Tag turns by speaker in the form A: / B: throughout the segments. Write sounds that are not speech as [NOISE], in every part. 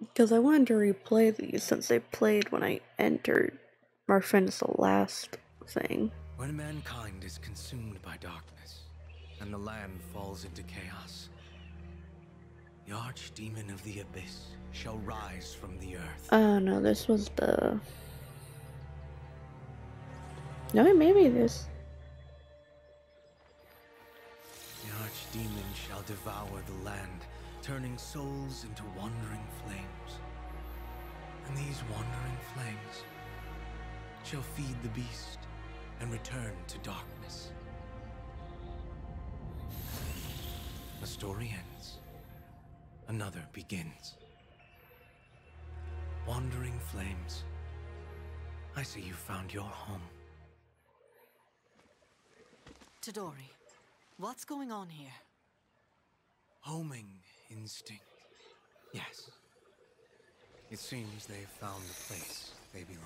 A: Because I wanted to replay these since they played when I entered or finished the last thing.
B: When mankind is consumed by darkness and the land falls into chaos, the archdemon of the abyss shall rise from the earth.
A: Oh no, this was the. No, maybe this.
B: The archdemon shall devour the land, turning souls into wandering flames. And these wandering flames shall feed the beast and return to darkness. A story ends. Another begins. Wandering flames. I see you found your home.
C: Tadori, what's going on here?
B: Homing instinct. Yes. It seems they've found the place they belong.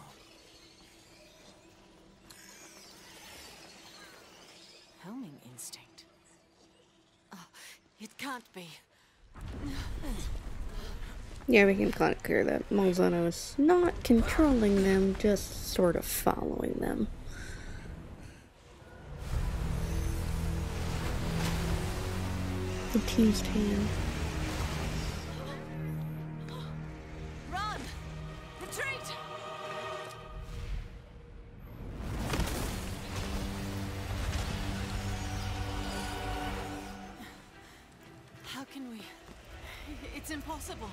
C: Homing instinct? Oh, it can't be.
A: Yeah, we can kind of clear that Malzeno is not controlling them, just sort of following them. The teased hand.
C: We? It's impossible.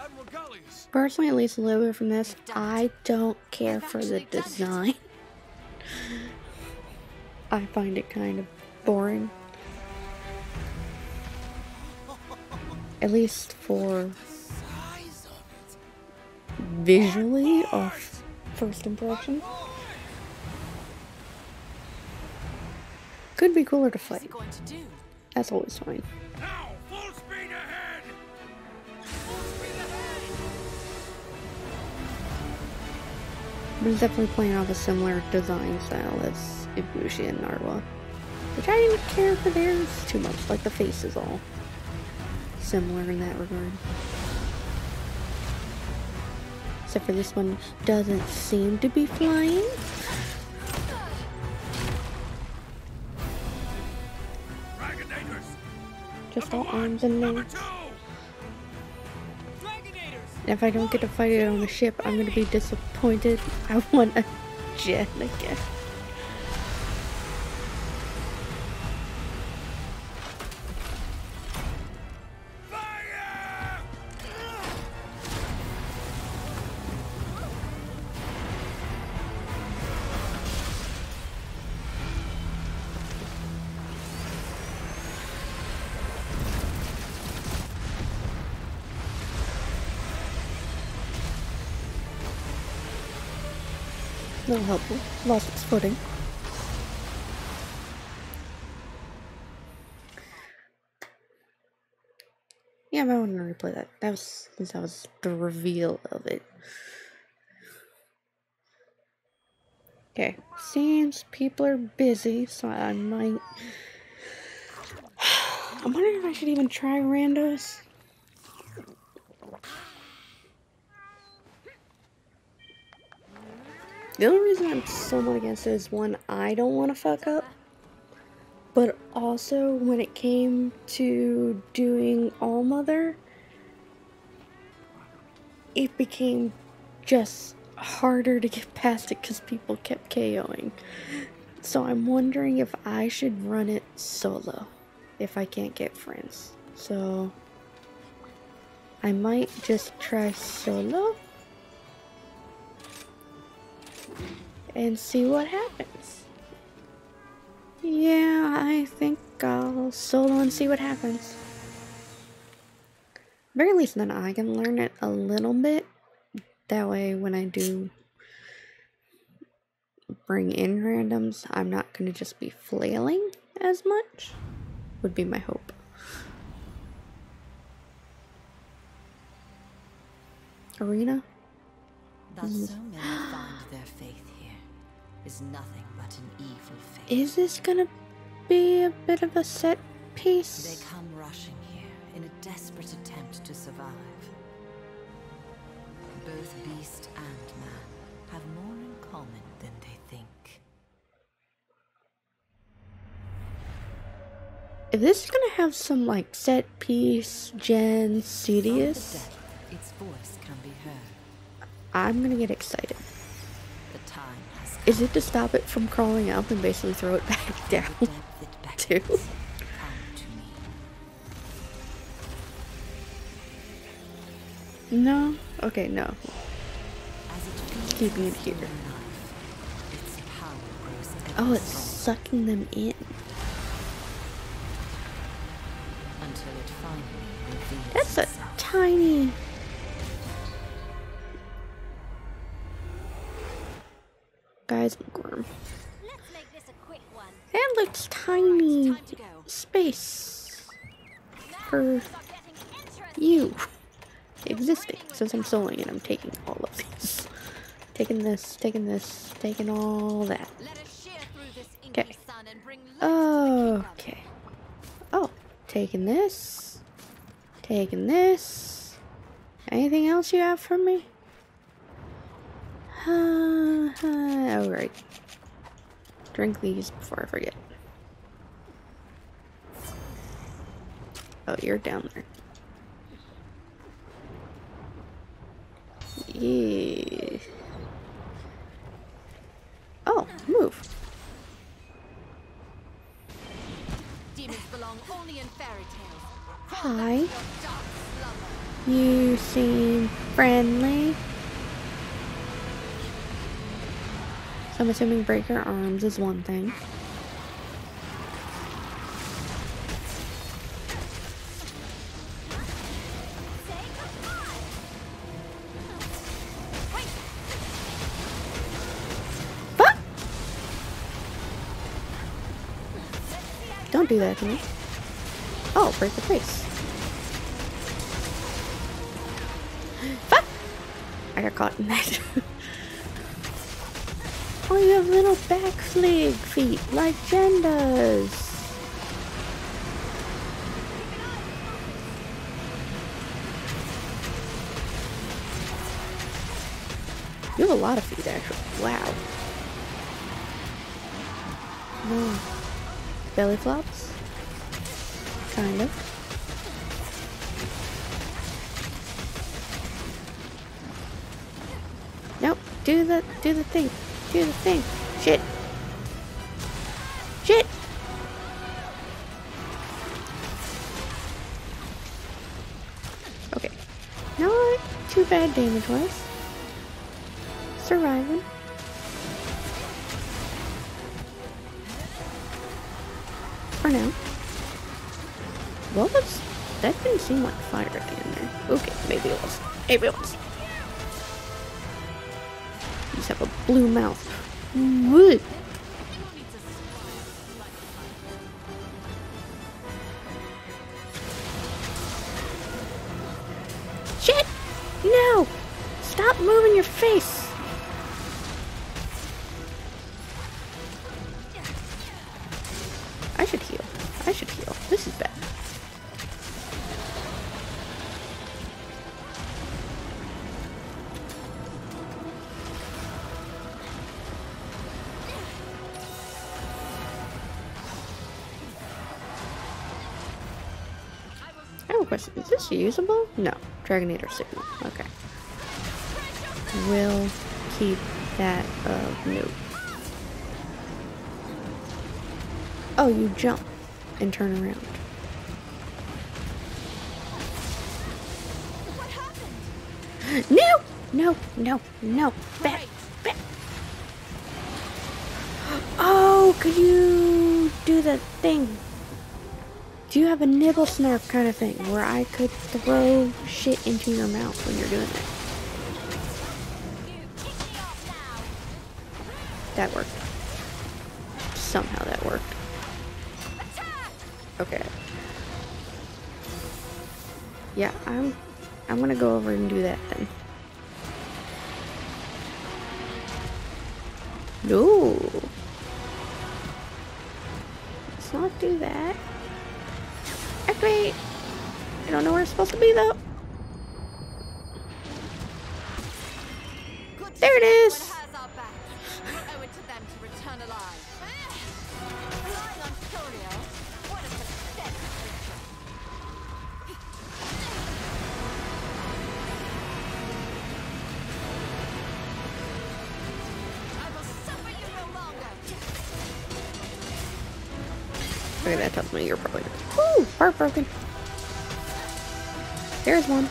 B: Admiral Galleus!
A: Personally, at least a little bit from this, I don't care for the design. I find it kind of boring. At least for visually or first impression. Could be cooler to
C: What's he
A: fight.
C: Going to do?
A: That's always fine.
B: Now, full speed ahead!
A: But it's definitely playing off a similar design style as Ibushi and Narwa. Which I didn't care for theirs too much, like the face is all similar in that regard. Except for this one doesn't seem to be flying. Arms and
B: Number
A: legs. And if I don't get to fight it on the ship, I'm gonna be disappointed. [LAUGHS] I want a jet again. Lost its footing. Yeah, I might want to replay that. That was since that was the reveal of it. Okay, seems people are busy, so I might. [SIGHS] I'm wondering if I should even try randos. The only reason I'm somewhat against it is one, I don't want to fuck up. But also, when it came to doing All Mother, it became just harder to get past it because people kept KOing. So I'm wondering if I should run it solo if I can't get friends. So I might just try solo and see what happens. Yeah, I think I'll solo and see what happens. Very least then I can learn it a little bit. That way when I do bring in randoms, I'm not gonna just be flailing as much. Would be my hope. Arena?
C: That so many find their faith here is nothing but an evil faith.
A: Is this gonna be a bit of a set piece?
C: They come rushing here in a desperate attempt to survive. Both beast and man have more in common than they think.
A: If this is gonna have some like set piece, Gen,
C: the
A: serious,
C: its voice can be heard.
A: I'm gonna get excited.
C: The time has.
A: Is it to stop it from crawling up and basically throw it back down?
C: The depth that
A: Two.
C: beckons. Come to me.
A: No? Okay, no. Keeping it here.
C: life, its power grows
A: Oh, it's sucking them in. Soloing and I'm taking all of these. Taking this, taking this, taking all that.
D: Let us shear through this inky
A: Okay.
D: sun and bring light to the kingdom.
A: Okay. Oh, taking this. Taking this. Anything else you have for me? Uh, uh, Alright. Drink these before I forget. Oh, you're down there. Yeah. Oh, move.
D: Demons belong only in fairy tales.
A: Hi.
D: Your dark slumber.
A: You seem friendly. So I'm assuming break your arms is one thing. Do that to me. Oh, break the face. [GASPS] Fuck! I got caught in that. [LAUGHS] oh, you have little back flig feet like Jen. You have a lot of Belly flops? Kind of. Nope. Do the do the thing. Do the thing. Shit. Shit. Okay. Not too bad damage was. You just have a blue mouth. Shit! No! Stop moving your face! I should heal. I should heal. This is bad. Question. Is this usable? No. Dragonator signal. Okay. We'll keep that of note. Oh, you jump and turn around. No! No, no, no. Back, back. [GASPS] Oh, could you do the thing? Do you have a nibble snarf kind of thing where I could throw shit into your mouth when you're doing it? That worked. Somehow that worked. Okay. Yeah, I'm I'm gonna go over and do that then. No. Let's not do that. I don't know where it's supposed to be though. Okay, that tells me you're probably. Woo! Heartbroken. There's one.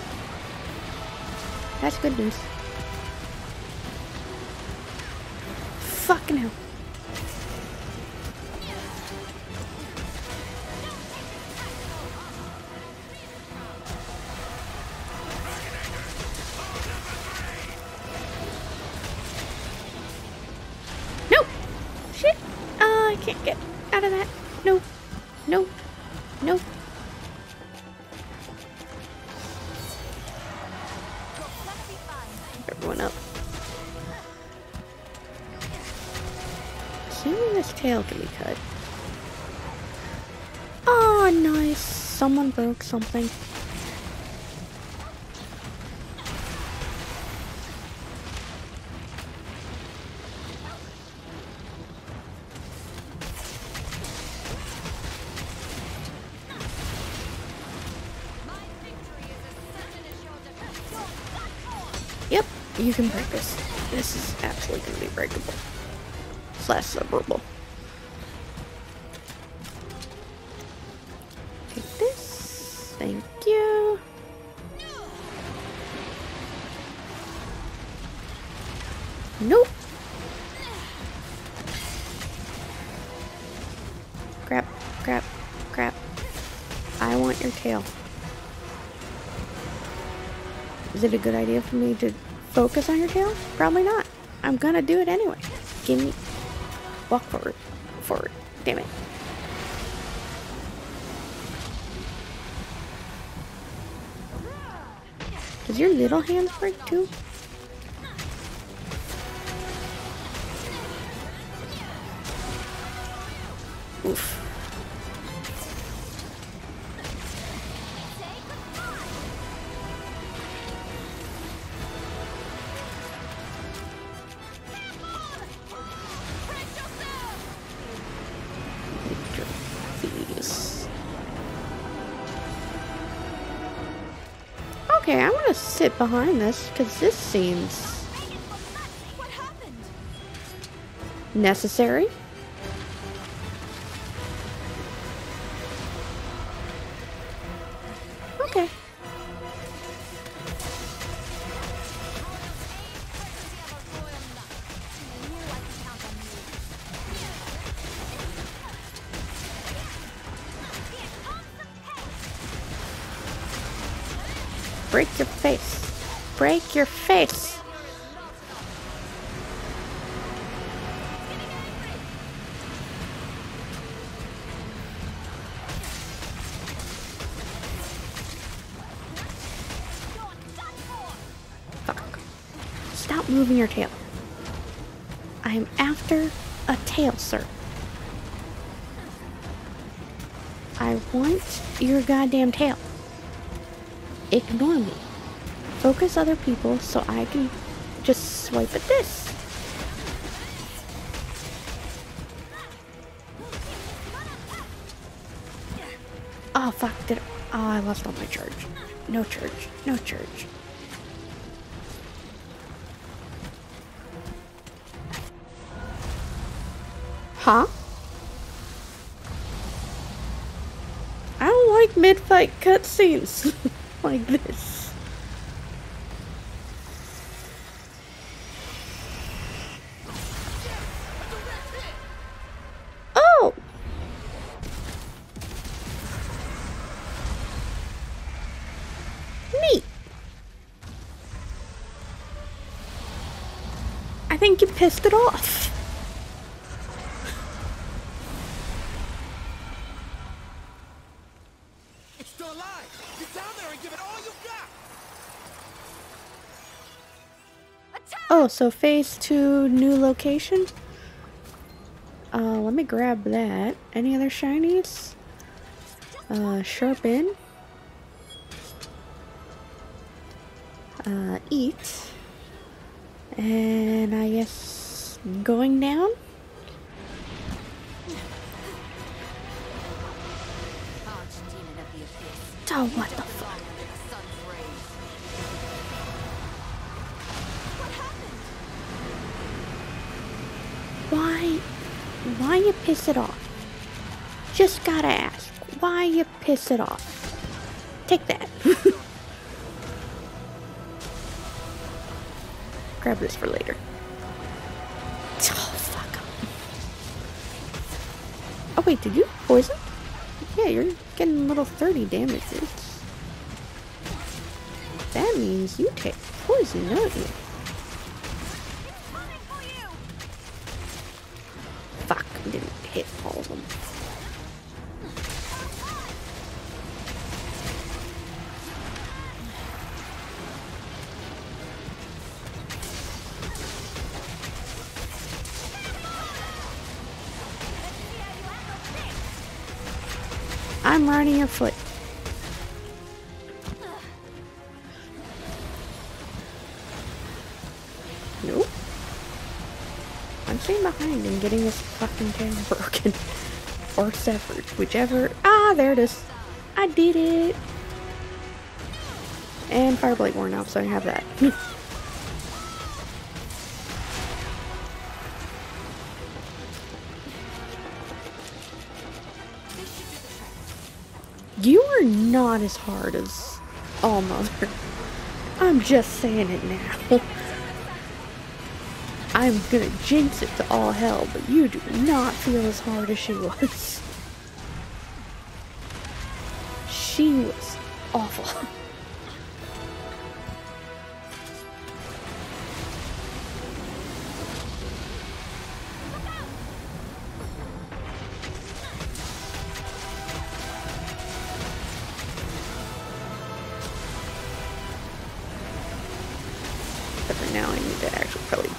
A: That's good news. Fucking hell.
D: Done for.
A: Yep, you can break this. This is actually going to be breakable. Slash severable. Good idea for me to focus on your tail? Probably not. I'm gonna do it anyway. Give me. Walk forward. Forward. Damn it. Does your little hands break too? Oof. Sit behind this because this seems necessary. Goddamn tail. Ignore me. Focus other people so I can just swipe at this. Oh fuck, did Oh, I lost all my charge. No charge. No charge. Huh? Mid-fight cutscenes [LAUGHS] like this. Oh! Neat. I think you pissed it off. So phase two, new location. Uh, let me grab that. Any other shinies? Uh, sharpen. Uh, eat. And I guess going down? Oh, what the piss it off? Just gotta ask, why you piss it off? Take that. [LAUGHS] Grab this for later. Oh, fuck. Oh, wait, did you poison? Yeah, you're getting a little 30 damages. That means you take poison, don't you? Foot. Nope. I'm staying behind and getting this fucking tail [LAUGHS] broken. or severed. Whichever. Ah, there it is. I did it. And Fireblade worn off, so I have that. [LAUGHS] as hard as All Mother. I'm just saying it now. I'm gonna jinx it to all hell, but you do not feel as hard as she was.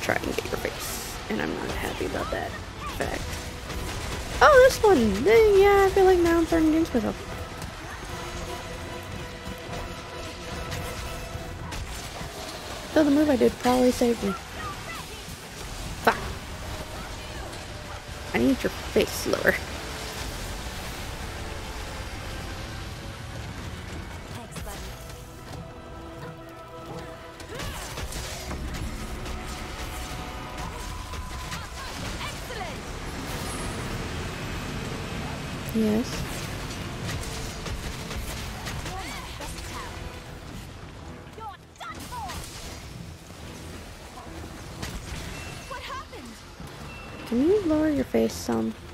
A: Try and get your face. And I'm not happy about that fact. Oh, this one! Yeah, I feel like now I'm starting jinx myself. So the move I did probably saved me. Fuck. I need your face slower. Some?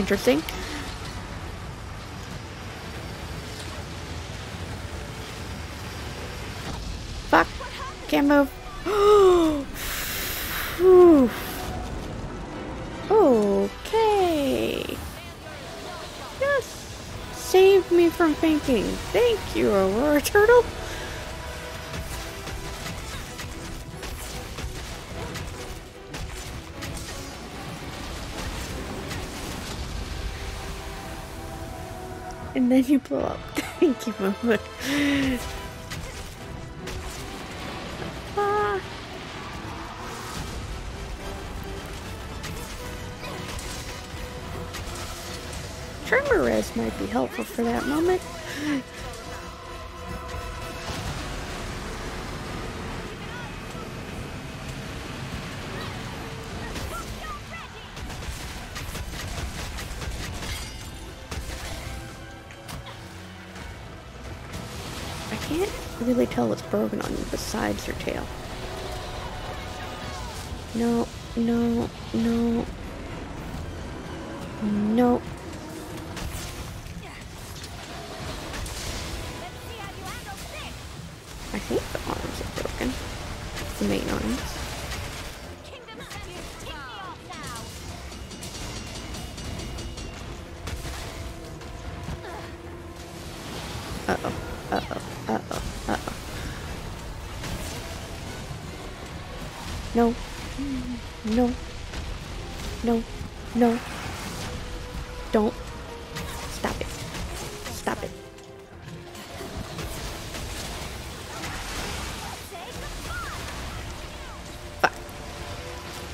A: Interesting. Fuck. Can't move. [GASPS] Okay. Yes. Saved me from fainting. Thank you, Aurora Turtle. And then you blow up. [LAUGHS] Thank you, Mama. Ah. Tremor res might be helpful for that moment. Tell what's broken on you besides your tail. No, no, no. No.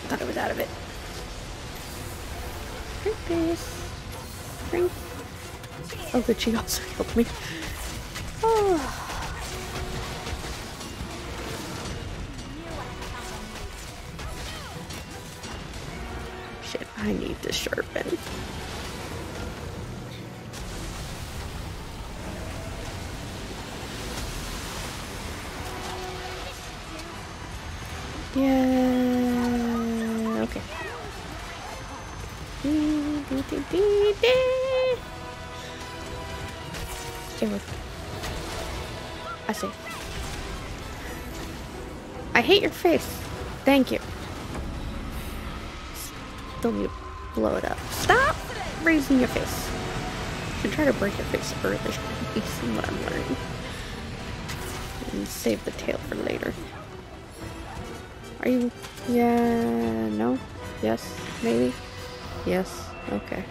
A: Thought I was out of it. Drink this. Drink. Oh, good, she also [LAUGHS] helped me. Oh. Shit, I need to sharpen. Yeah. I see. I hate your face. Thank you. Still need to blow it up. Stop raising your face. Should try to break your face early. [LAUGHS] You see what I'm learning. And save the tail for later. Are you? Yeah. No. Yes. Maybe. Yes. Okay.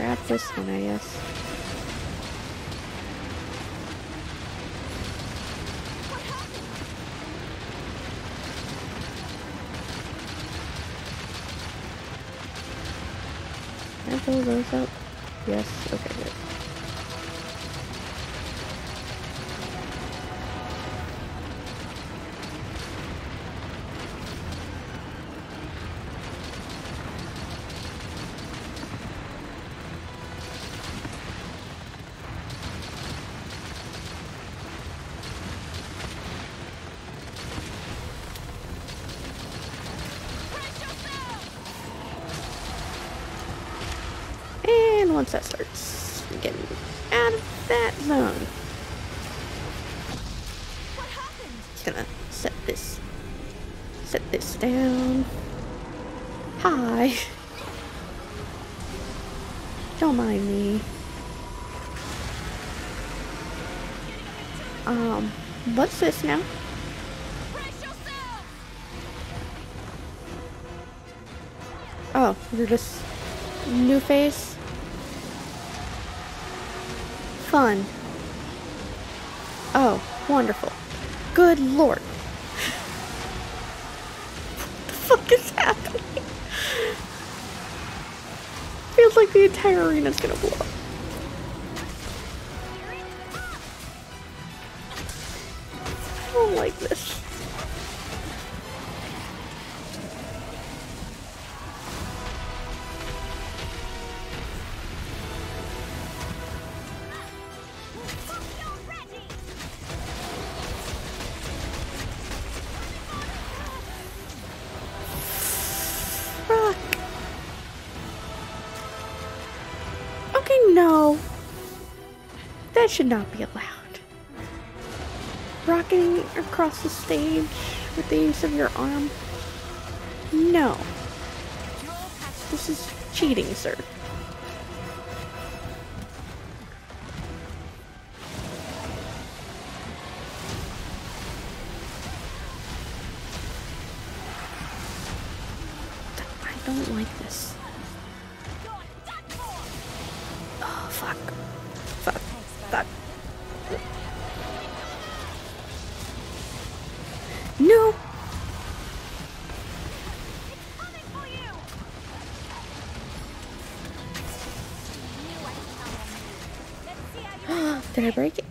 A: Grab this one, I guess. Can I pull those out? Yes. Okay, good. And once that starts getting out of that zone, just gonna set this, set this down. Hi. Don't mind me. Um, what's this now? Oh, you're just new face. Fun. Oh, wonderful. Good lord. what the fuck is happening? Feels like the entire arena's gonna blow up. Should not be allowed. Rocking across the stage with the use of your arm. No. This is cheating, sir. I don't like this. I break it?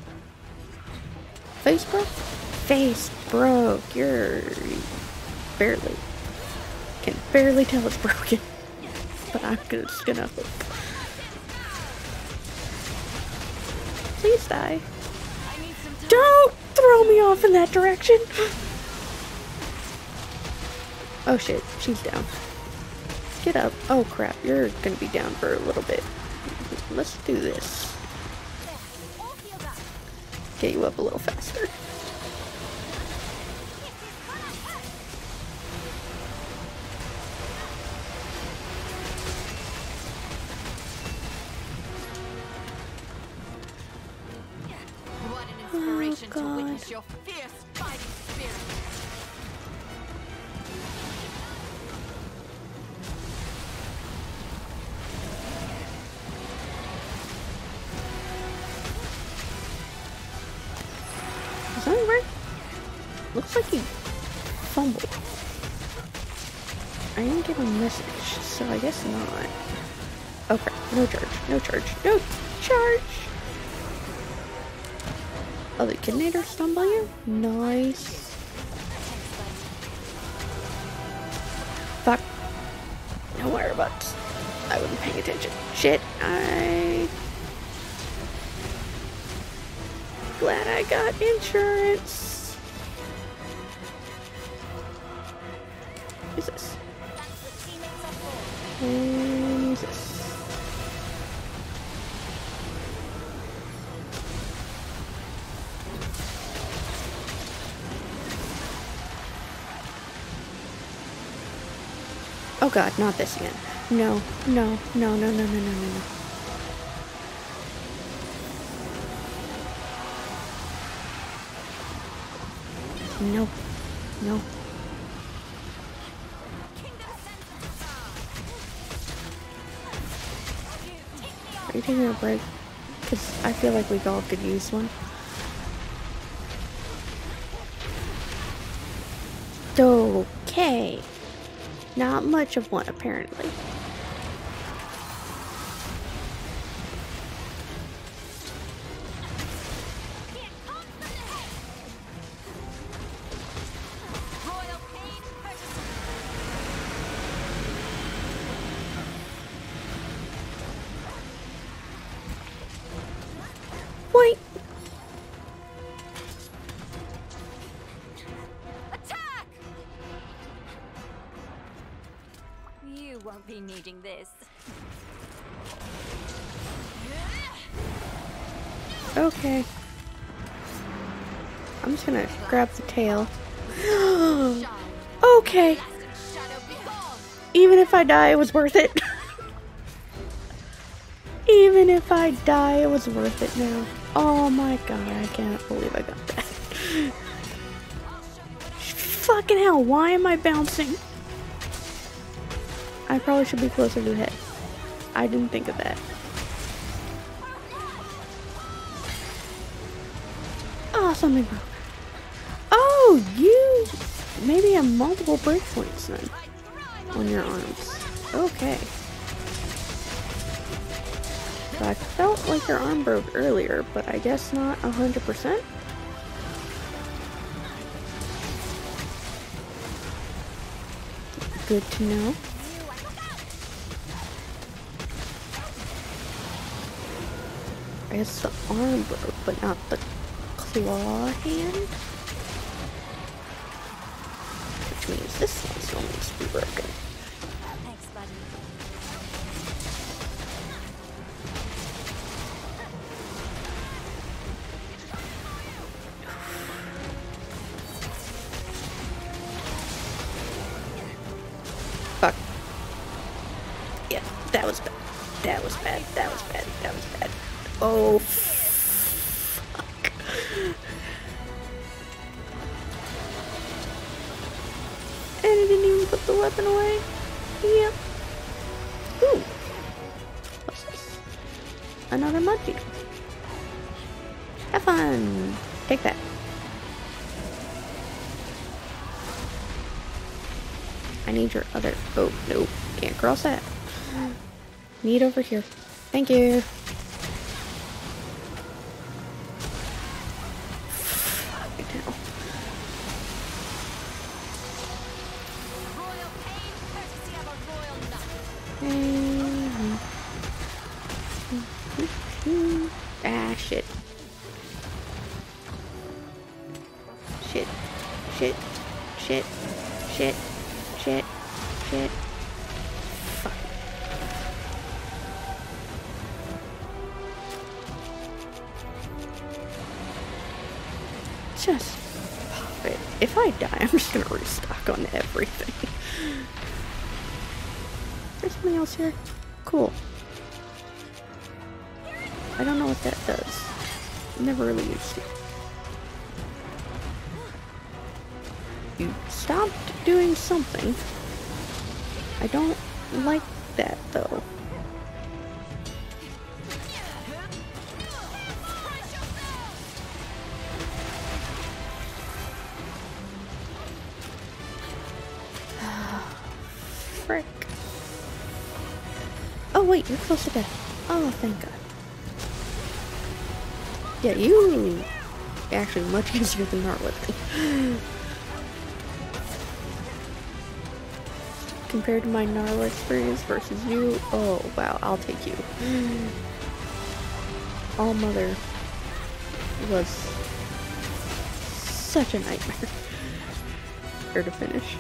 A: Face broke? Face broke. You're barely. Can barely tell it's broken. [LAUGHS] But I'm just gonna hope. Please die. Don't throw me off in that direction. [GASPS] Oh shit, she's down. Get up. Oh crap, you're gonna be down for a little bit. Let's do this. Get you up a little faster. Oh, the Kidnator stumble you? Nice. Fuck. No whereabouts. I wasn't paying attention. Shit, I... Glad I got insurance. Who's this? And Oh god, not this again. No, no, no, no, no, no, no, no, no. No. No. Are you taking a break? Because I feel like we all could use one. Okay. Not much of one, apparently. Okay. I'm just gonna grab the tail. [GASPS] Okay. Even if I die, it was worth it. [LAUGHS] Even if I die, it was worth it now. Oh my god, I can't believe I got that. [LAUGHS] Fucking hell, why am I bouncing? I probably should be closer to the head. I didn't think of that. Something broke. Oh, you maybe have multiple breakpoints then on your arms. Okay. So I felt like your arm broke earlier, but I guess not 100%. Good to know. I guess the arm broke, but not the claw hand. Which means this one still needs to be broken.
D: Thanks.
A: Fuck. Yeah, that was bad. That was bad. That was bad. That was bad. Oh, Have fun. Take that. I need your other. Oh, no. Can't cross that. Need over here. Thank you. Close to death. Oh, thank God. Yeah, you actually much [LAUGHS] easier than Narwa. Compared to my Narwa experience versus you, oh wow, I'll take you. All Mother was such a nightmare. [LAUGHS] Here to finish.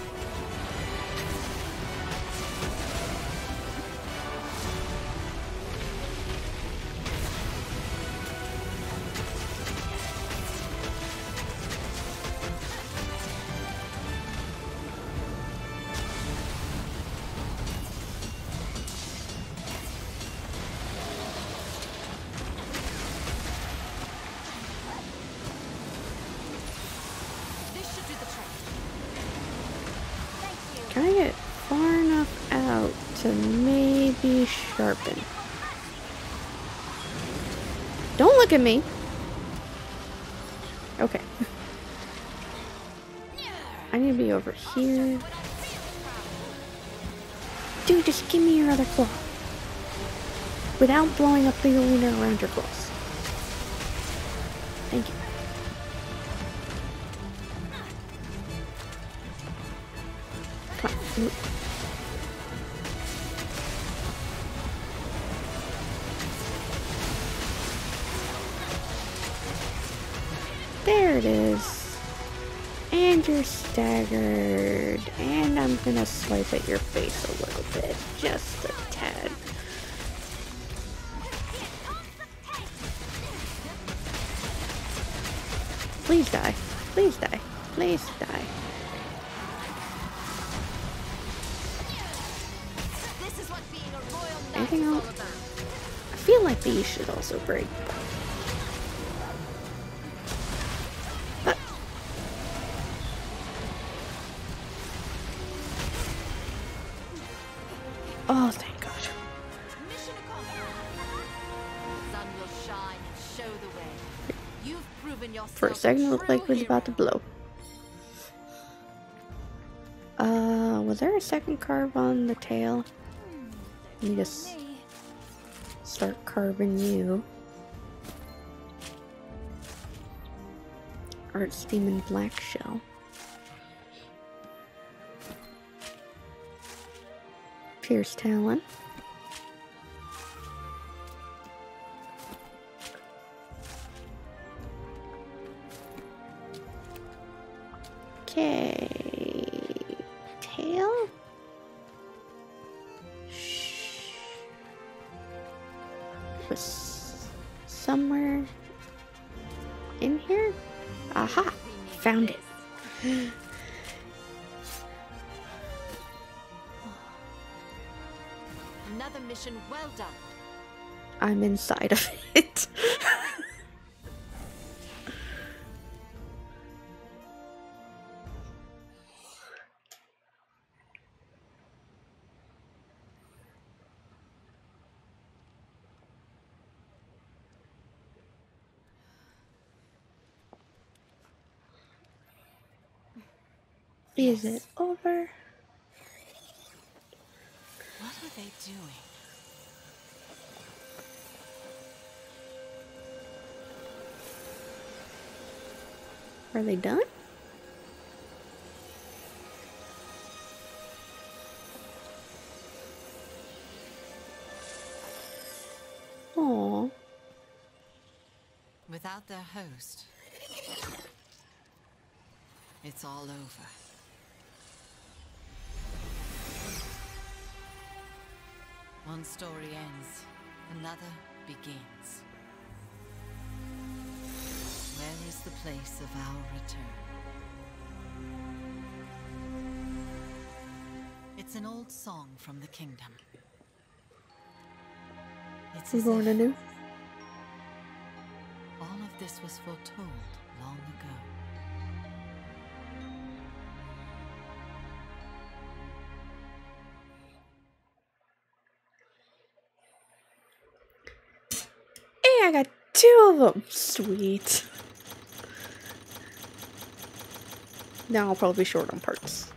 A: Without blowing up the arena around your claws. Thank you. There it is. And you're staggered. And I'm gonna swipe at your face a little bit. Just like these should also break. But Oh, thank God.
D: Mission accomplished. Sun will shine and show the way. You've proven yourself
A: For a second, it looked like it was about to blow. Uh, was there a second carve on the tail? Just start carving you. Arts Demon Black Shell. Pierce Talon.
D: Well done.
A: I'm inside of it. Is it over?
C: What are they doing?
A: Are they done? Aww.
C: Without their host, It's all over. One story ends, another begins. Is the place of our return? It's an old song from the kingdom. It's as
A: going anew?
C: all of this was foretold long ago.
A: Hey, I got two of them. Sweet. Now I'll probably be short on parts.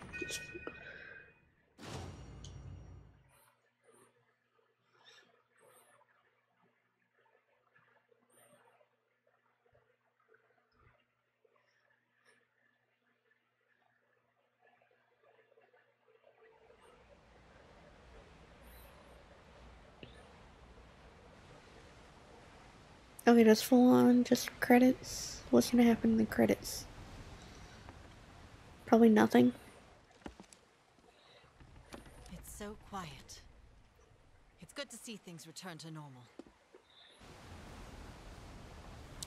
A: Okay, just full on, just credits. What's gonna happen in the credits? Probably nothing.
C: It's so quiet. It's good to see things return to normal.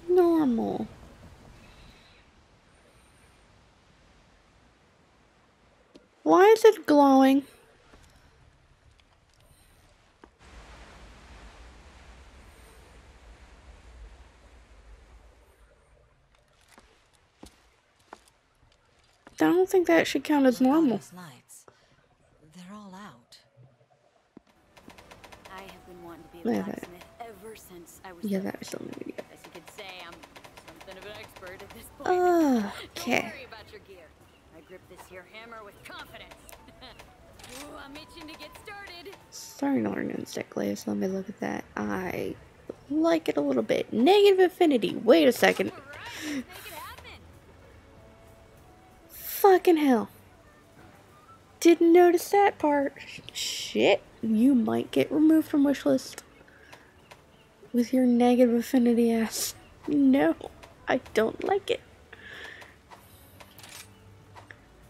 A: Normal. Why is it glowing? I don't think that should count as normal.
C: They're all out.
D: I have been wanting to be a
A: Yeah, that-
D: blacksmith ever since I was
A: Yeah, that was something to do.
D: As you could say, I'm something of an expert at this point. Don't
A: Okay.
D: worry about your gear. I grip this here hammer with confidence. [LAUGHS] Ooh, I'm itching to get started.
A: Starting to learn insect glaive. Let me look at that. I like it a little bit. Negative affinity. Wait a second.
D: All right,
A: Fucking hell. Didn't notice that part. Shit. You might get removed from wishlist. With your negative affinity ass. No. I don't like it.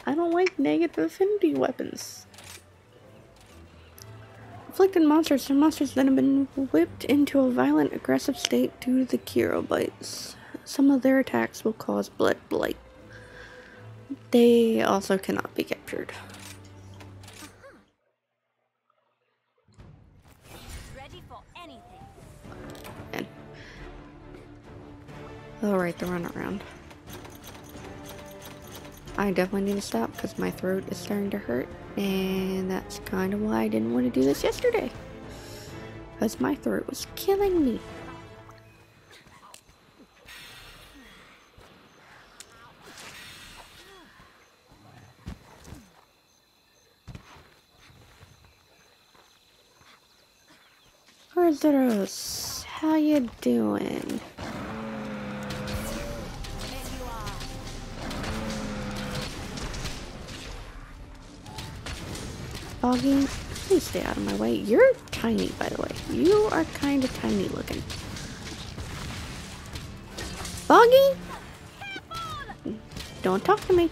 A: I don't like negative affinity weapons. Afflicted monsters are monsters that have been whipped into a violent, aggressive state due to the Qurio bites. Some of their attacks will cause blood blight. They also cannot be captured.
D: Ready for anything.
A: And oh right, the runaround. I definitely need to stop because my throat is starting to hurt, and that's kind of why I didn't want to do this yesterday. Because my throat was killing me. Arzuros, how you doing? Foggy, please stay out of my way. You're tiny, by the way. You are kind of tiny looking. Foggy? Don't talk to me.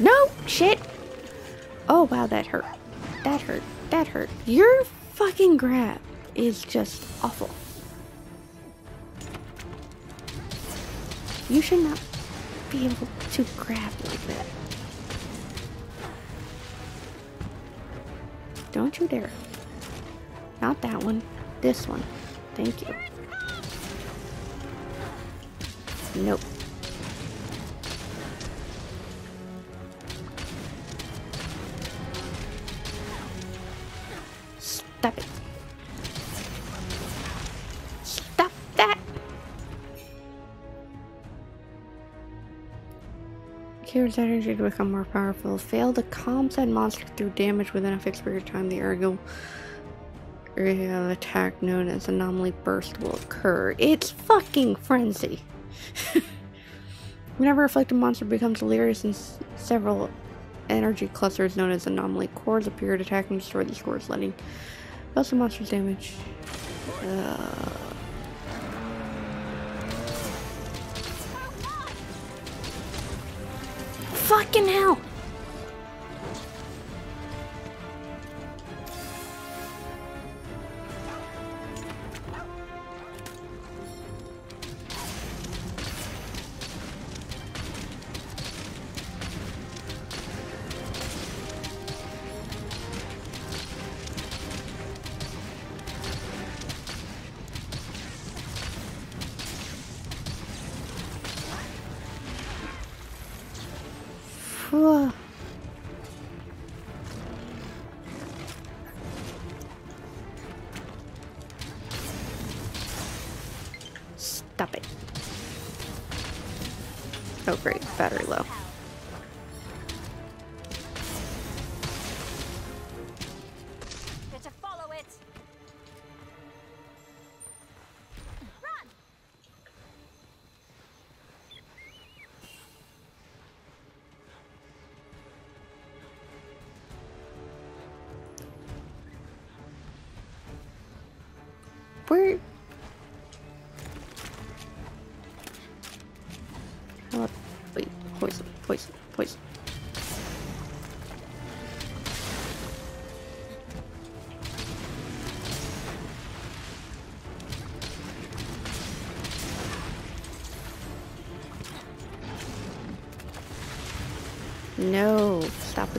A: No, shit. Oh, wow, that hurt. That hurt. That hurt. You're fucking grab is just awful. You should not be able to grab like that. Don't you dare. Not that one. This one. Thank you. Nope. Stop it. Qurio's energy to become more powerful. Fail to calm said monster through damage within a fixed period of time. The ergo area of attack known as anomaly burst will occur. It's fucking frenzy. [LAUGHS] Whenever a afflicted monster becomes delirious and several energy clusters known as anomaly cores appear to attack and destroy these cores, letting the monster's damage. Uh, Fucking hell!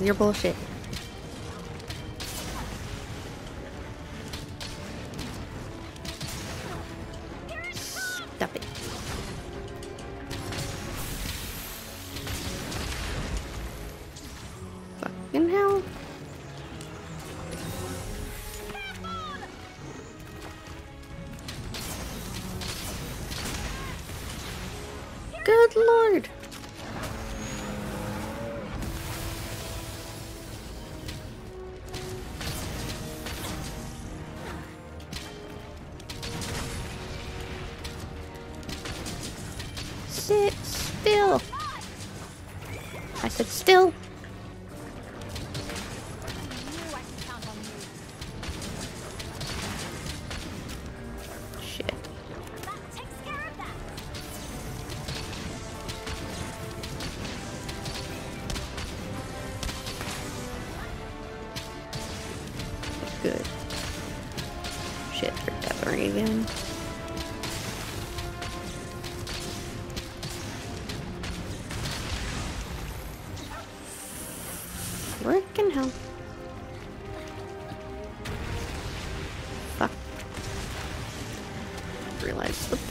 A: With your bullshit. Stop it.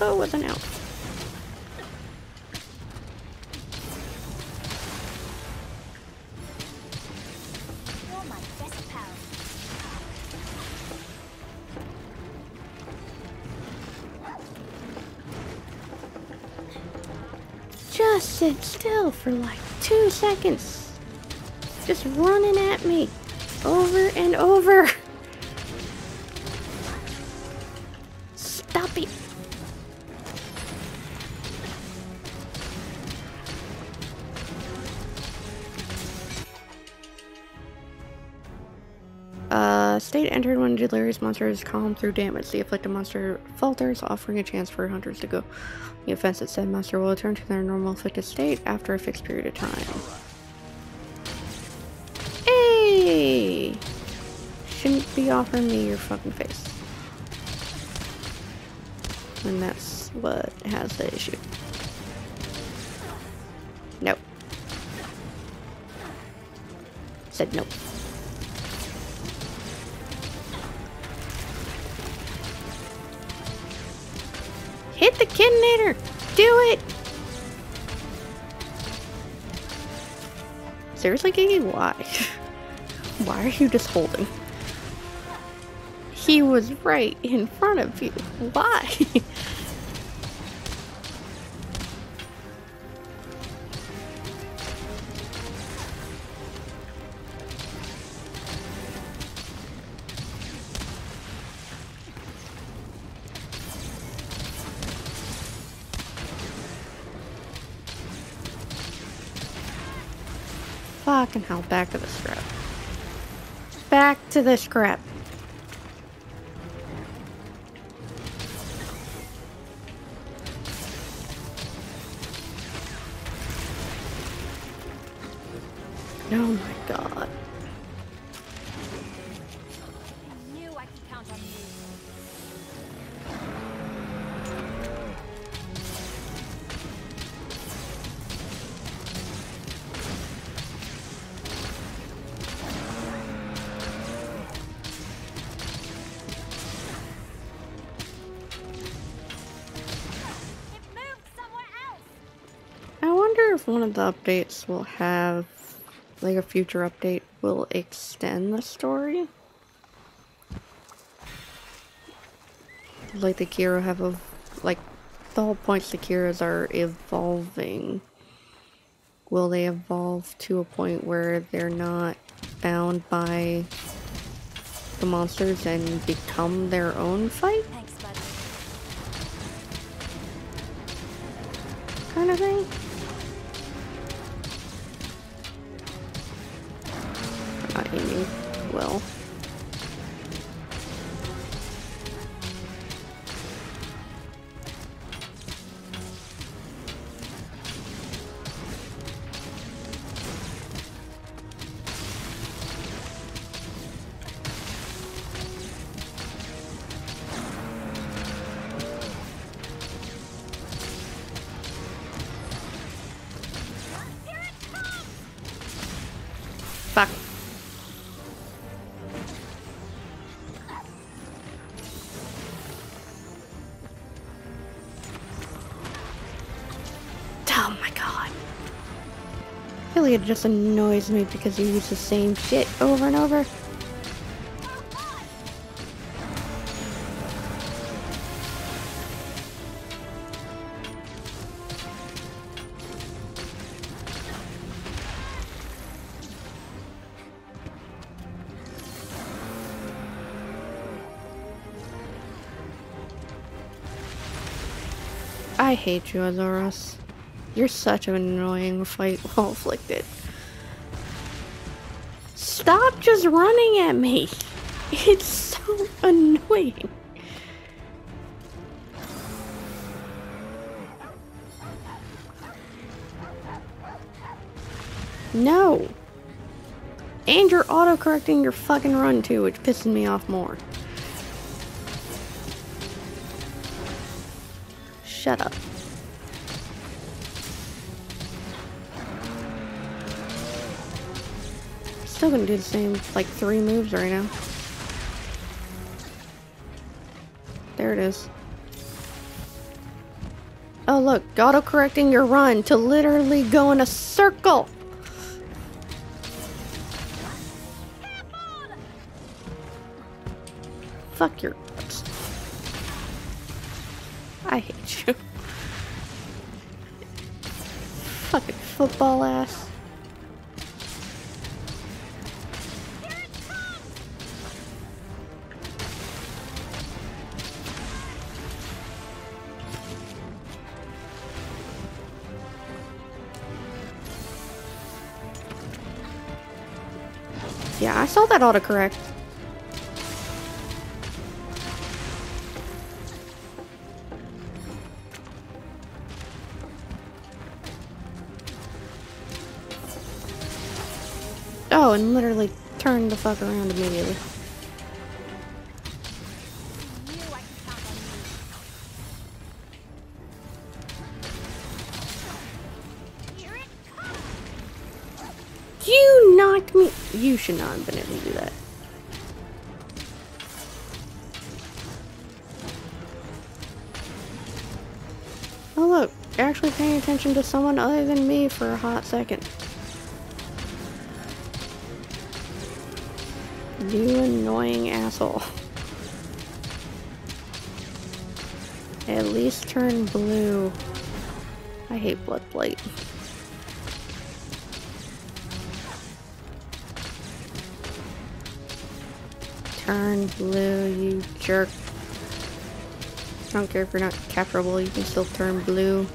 A: Bow wasn't out.
D: You're my best pal.
A: Just sit still for like two seconds. Just running at me. Over and over. State entered when delirious monster is calmed through damage. The afflicted monster falters, offering a chance for hunters to go. The offensive said monster will return to their normal afflicted state after a fixed period of time. Hey! Shouldn't be offering me your fucking face. And that's what has the issue. Nope. Said nope. Hit Kidnator! Do it! Seriously, Gigi? Why? [LAUGHS] Why are you just holding? He was right in front of you. Why? [LAUGHS] Fucking hell, back to the scrap. Back to the scrap. One of the updates will have, like a future update, will extend the story. Like the Qurio have a, like, the whole point the Qurios are evolving. Will they evolve to a point where they're not bound by the monsters and become their own fight
D: Thanks,
A: kind of thing? Not aiming well. Elliot just annoys me because he uses the same shit over and over. I hate you, Arzuros. You're such an annoying fight [LAUGHS] well afflicted. Stop just running at me. It's so annoying. No. And you're auto-correcting your fucking run too, which pisses me off more. Shut up. Still gonna do the same, like, three moves right now. There it is. Oh look, auto-correcting your run to literally go in a circle! Fuck your. I hate you. [LAUGHS] Fucking football ass. Yeah, I saw that autocorrect. Oh, and literally turned the fuck around immediately. Should not have been able to do that. Oh look, you're actually paying attention to someone other than me for a hot second. You annoying asshole. At least turn blue. I hate blood blight. Turn blue, you jerk. I don't care if you're not capturable, you can still turn blue.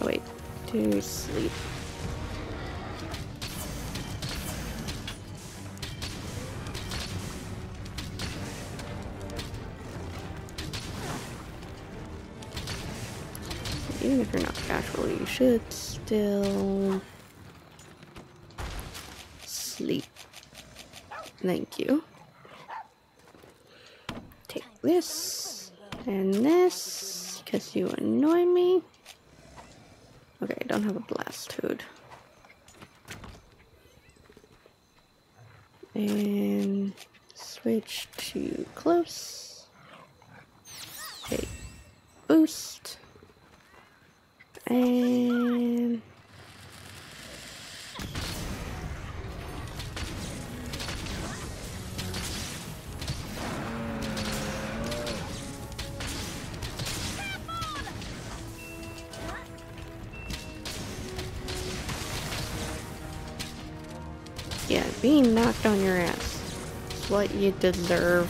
A: Oh, wait, to sleep. even if you're not casual, you should still sleep. Thank you. Take this and this because you annoy me. Okay, I don't have a blast hood. And switch to close. Okay, boost. And knocked on your ass is what you deserve.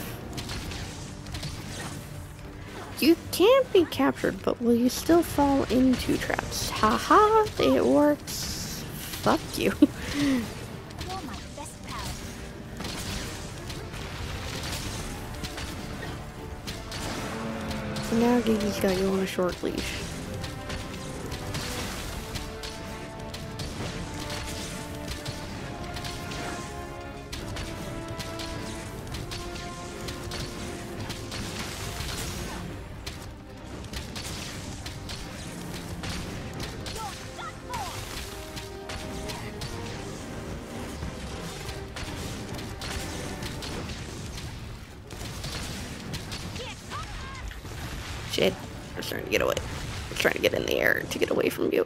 A: You can't be captured, but will you still fall into traps? Haha, it works. Fuck you. [LAUGHS] So now Gigi's got you on a short leash. To get away from you.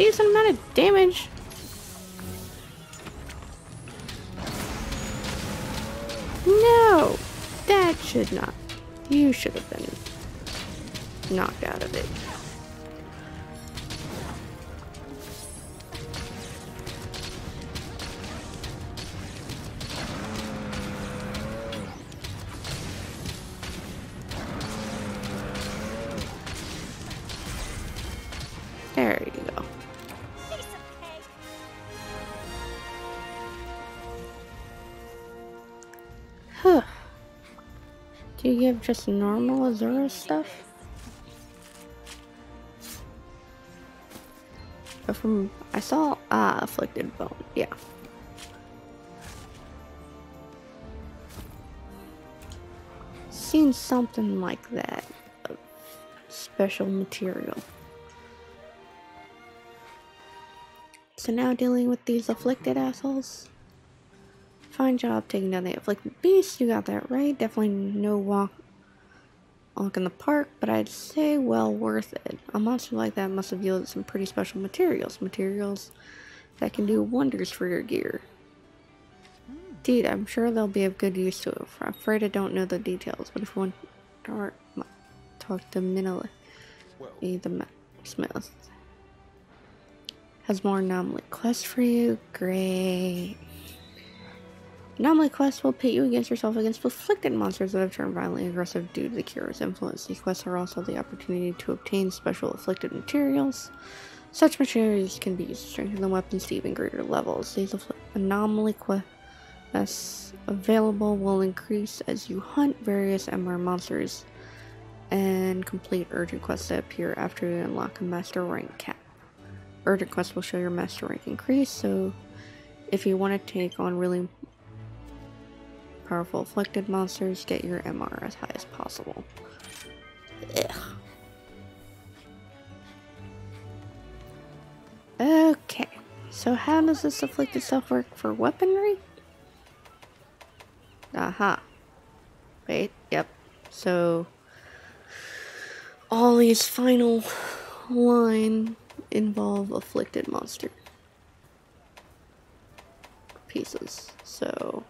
A: Decent amount of damage. No, that should not. You should have been knocked out of it. Just normal Azura stuff? But from I saw ah afflicted bone, yeah. Seen something like that. Special material. So now dealing with these afflicted assholes. Fine job taking down the afflicted beast. You got that right. Definitely no walk walk in the park, but I'd say well worth it. A monster like that must have yielded some pretty special materials. Materials that can do wonders for your gear. Indeed, I'm sure they'll be of good use to it. I'm afraid I don't know the details, but if want to talk to Minna, the smith. Has more anomaly quests for you. Great. Anomaly quests will pit you against yourself against afflicted monsters that have turned violently aggressive due to the cure's influence. These quests are also the opportunity to obtain special afflicted materials. Such materials can be used to strengthen the weapons to even greater levels. These anomaly quests available will increase as you hunt various MR monsters and complete urgent quests that appear after you unlock a master rank cap. Urgent quests will show your master rank increase, so if you want to take on really powerful afflicted monsters, get your MR as high as possible. Ugh. Okay, so how does this afflicted stuff work for weaponry? Aha. Wait, yep. So all these final line involve afflicted monster pieces. So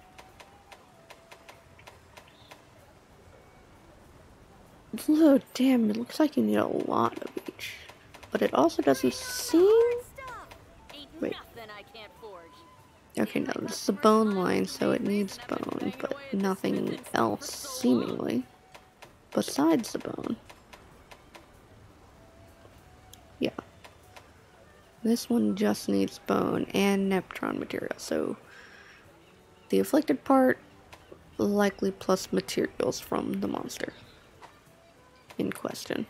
A: Oh damn, it looks like you need a lot of each. but it also doesn't seem... Wait. Okay, no, this is a bone line, so it needs bone, but nothing else, seemingly, besides the bone. Yeah. This one just needs bone and Neptron material, so the afflicted part likely plus materials from the monster in question.